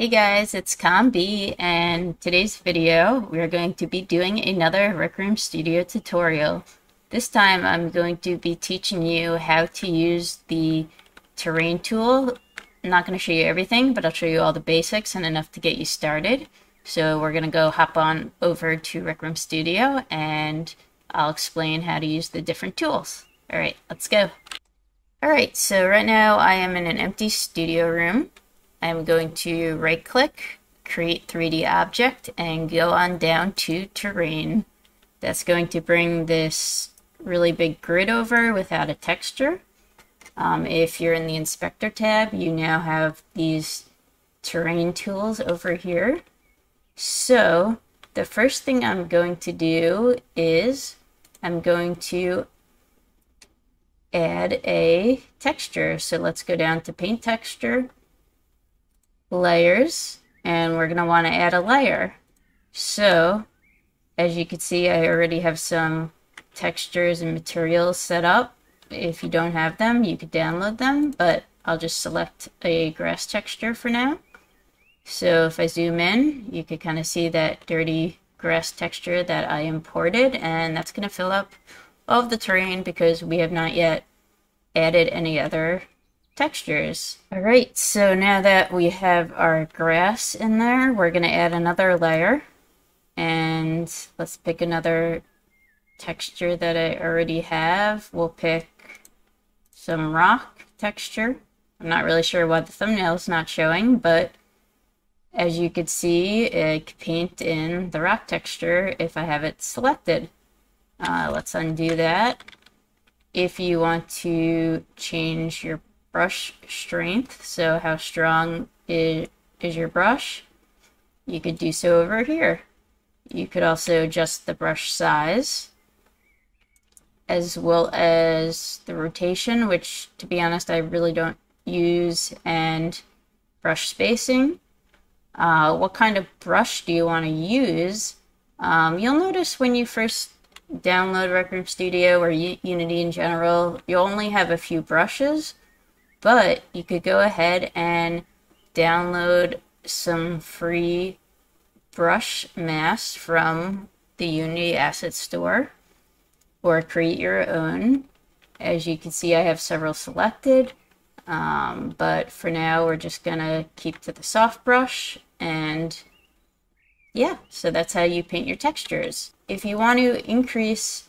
Hey guys, it's CalmBee, and today's video we are going to be doing another Rec Room Studio tutorial. This time I'm going to be teaching you how to use the terrain tool. I'm not going to show you everything, but I'll show you all the basics and enough to get you started. So we're going to go hop on over to Rec Room Studio and I'll explain how to use the different tools. Alright, let's go. Alright, so right now I am in an empty studio room. I'm going to right click, create 3D object, and go on down to terrain. That's going to bring this really big grid over without a texture. Um, if you're in the inspector tab, you now have these terrain tools over here. So the first thing I'm going to do is I'm going to add a texture. So let's go down to paint texture, layers, and we're going to want to add a layer. So as you can see, I already have some textures and materials set up. If you don't have them, you could download them, but I'll just select a grass texture for now. So if I zoom in, you can kind of see that dirty grass texture that I imported, and that's going to fill up all of the terrain because we have not yet added any other textures. All right, so now that we have our grass in there, we're going to add another layer. And let's pick another texture that I already have. We'll pick some rock texture. I'm not really sure why the thumbnail is not showing, but as you can see, I can paint in the rock texture if I have it selected. Uh, let's undo that. If you want to change your brush strength, so how strong is, is your brush, you could do so over here. You could also adjust the brush size as well as the rotation, which to be honest, I really don't use, and brush spacing. Uh, what kind of brush do you want to use? Um, you'll notice when you first download Rec Room Studio or U Unity in general, you only have a few brushes, but you could go ahead and download some free brush masks from the Unity Asset Store or create your own. As you can see, I have several selected, um, but for now we're just gonna keep to the soft brush and yeah, so that's how you paint your textures. If you want to increase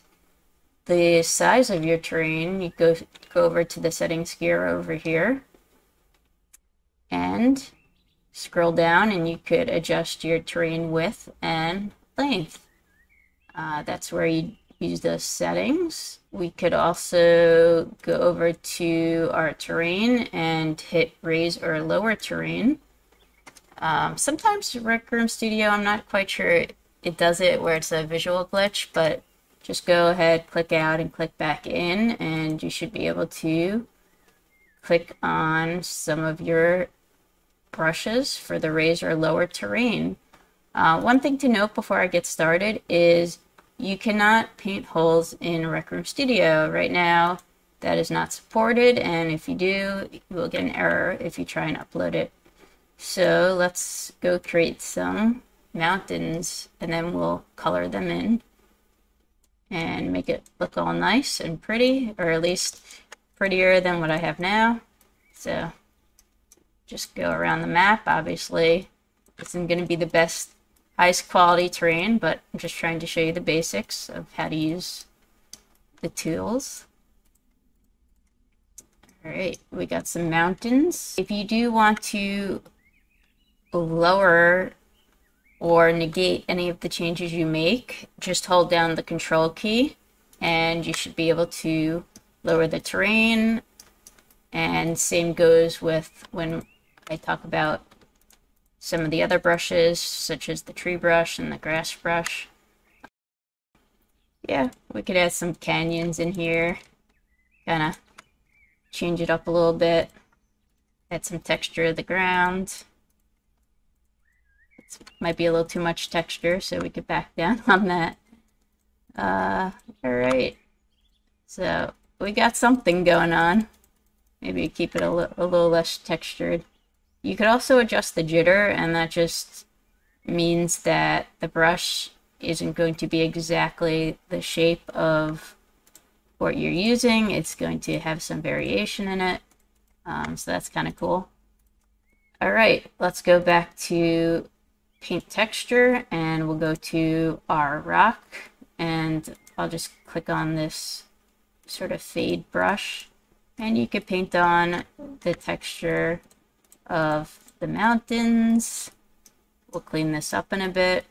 the size of your terrain, you go, go over to the settings gear over here and scroll down and you could adjust your terrain width and length. Uh, that's where you use those settings. We could also go over to our terrain and hit raise or lower terrain. Um, sometimes Rec Room Studio, I'm not quite sure it does it where it's a visual glitch, but just go ahead, click out and click back in and you should be able to click on some of your brushes for the raise or lower terrain. Uh, one thing to note before I get started is you cannot paint holes in Rec Room Studio. Right now, that is not supported, and if you do, you will get an error if you try and upload it. So let's go create some mountains, and then we'll color them in and make it look all nice and pretty, or at least prettier than what I have now. So just go around the map. Obviously, this isn't going to be the best highest quality terrain, but I'm just trying to show you the basics of how to use the tools. Alright, we got some mountains. If you do want to lower or negate any of the changes you make, just hold down the control key and you should be able to lower the terrain. And same goes with when I talk about some of the other brushes, such as the tree brush and the grass brush. Yeah, we could add some canyons in here. Kind of change it up a little bit. Add some texture to the ground. Might be a little too much texture, so we could back down on that. Uh, alright. So, we got something going on. Maybe keep it a, a little less textured. You could also adjust the jitter, and that just means that the brush isn't going to be exactly the shape of what you're using. It's going to have some variation in it. Um, so that's kind of cool. All right, let's go back to paint texture and we'll go to our rock and I'll just click on this sort of fade brush and you could paint on the texture of the mountains. We'll clean this up in a bit.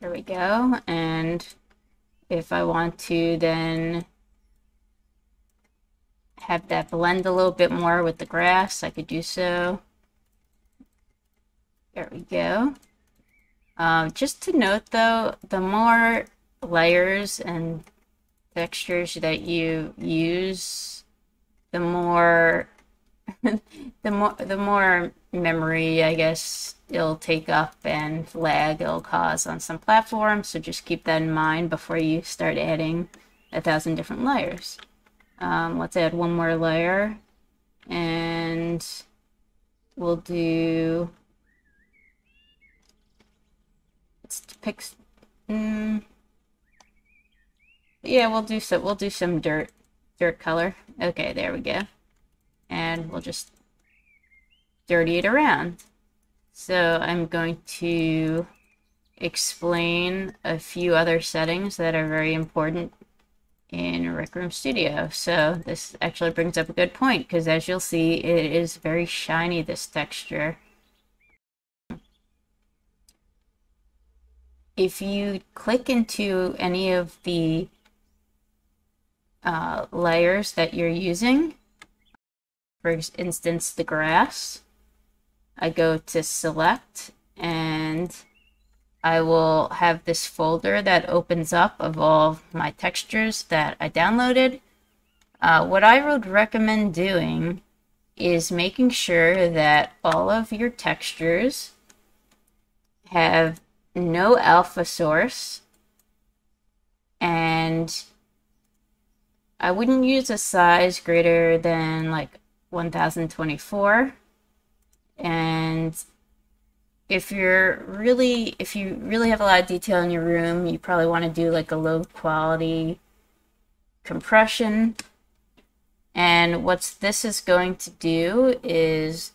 There we go. And if I want to then have that blend a little bit more with the grass, I could do so. There we go. Um, just to note though, the more layers and textures that you use, the more the more the more memory I guess it'll take up and lag it'll cause on some platforms. So just keep that in mind before you start adding a thousand different layers. Um, let's add one more layer and we'll do let's pick mm, yeah we'll do so we'll do some dirt dirt color. Okay there we go. And we'll just dirty it around. So I'm going to explain a few other settings that are very important in Rec Room Studio. So this actually brings up a good point because as you'll see, it is very shiny, this texture. If you click into any of the uh, layers that you're using, for instance, the grass, I go to select and I will have this folder that opens up of all my textures that I downloaded. Uh, what I would recommend doing is making sure that all of your textures have no alpha source and I wouldn't use a size greater than like 1024 and if you're really if you really have a lot of detail in your room you probably want to do like a low quality compression and what this is going to do is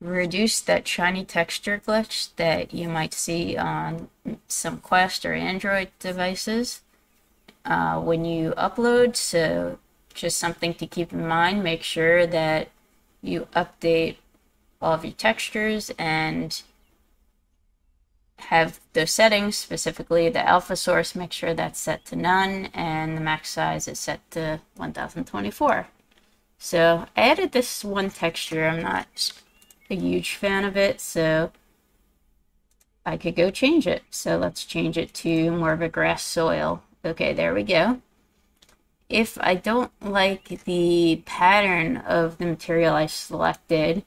reduce that shiny texture glitch that you might see on some Quest or Android devices uh, when you upload. So just something to keep in mind, make sure that you update all of your textures and have those settings, specifically the alpha source, make sure that's set to none, and the max size is set to 1024. So I added this one texture, I'm not a huge fan of it, so I could go change it. So let's change it to more of a grass soil. Okay, there we go. If I don't like the pattern of the material I selected,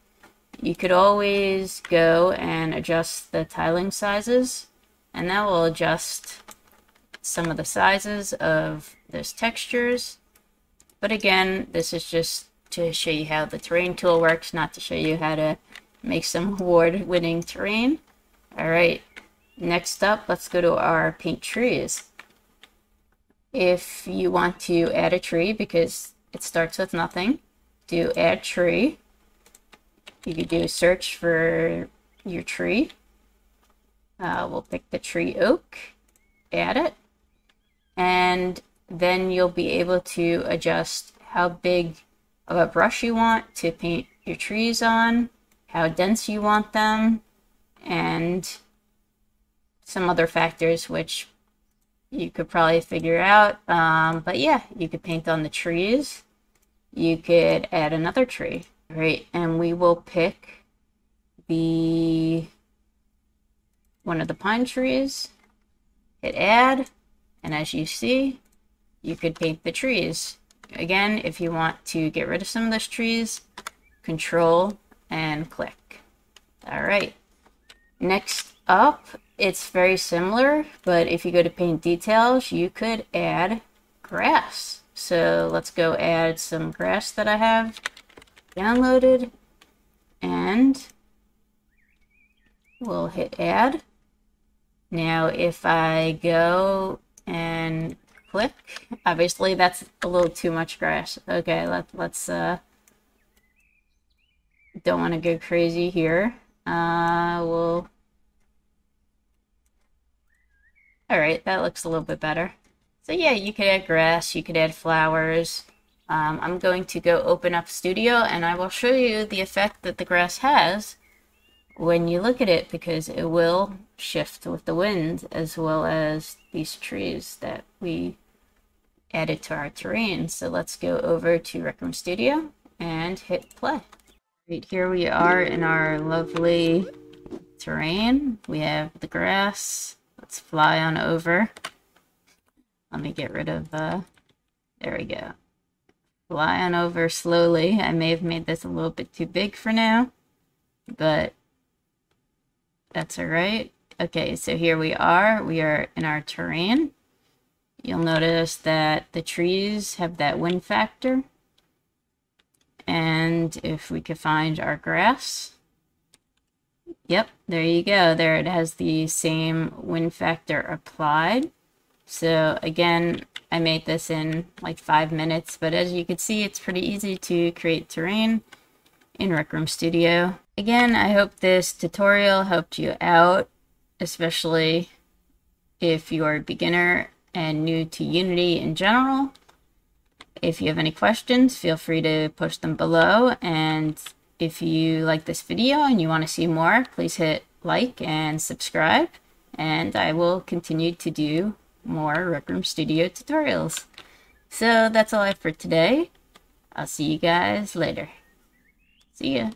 you could always go and adjust the tiling sizes and that will adjust some of the sizes of those textures. But again, this is just to show you how the terrain tool works, not to show you how to make some award-winning terrain. All right, next up, let's go to our paint trees. If you want to add a tree, because it starts with nothing, do add tree. You could do a search for your tree. Uh, we'll pick the tree oak, add it, and then you'll be able to adjust how big of a brush you want to paint your trees on, how dense you want them, and some other factors which you could probably figure out. Um, but yeah, you could paint on the trees. You could add another tree. Right, and we will pick the one of the pine trees, hit add, and as you see, you could paint the trees. Again, if you want to get rid of some of those trees, control and click. All right. Next up, it's very similar, but if you go to paint details, you could add grass. So let's go add some grass that I have downloaded and we'll hit add. Now if I go and click, obviously that's a little too much grass. Okay, let, let's, uh, don't want to go crazy here. Uh, we'll, alright, that looks a little bit better. So yeah, you could add grass, you could add flowers. Um, I'm going to go open up Studio and I will show you the effect that the grass has when you look at it because it will shift with the wind as well as these trees that we added to our terrain. So let's go over to Rec Room Studio and hit play. Right here we are in our lovely terrain. We have the grass. Let's fly on over. Let me get rid of, uh, there we go. Fly on over slowly. I may have made this a little bit too big for now, but that's alright. Okay, so here we are. We are in our terrain. You'll notice that the trees have that wind factor. And if we could find our grass, yep, there you go. There it has the same wind factor applied. So again, I made this in like five minutes, but as you can see, it's pretty easy to create terrain in Rec Room Studio. Again, I hope this tutorial helped you out, especially if you're a beginner and new to Unity in general. If you have any questions, feel free to post them below. And if you like this video and you want to see more, please hit like and subscribe. And I will continue to do more Rec Room Studio tutorials. So that's all I have for today. I'll see you guys later. See ya.